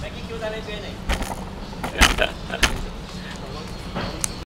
Megikilo da Lebena aí.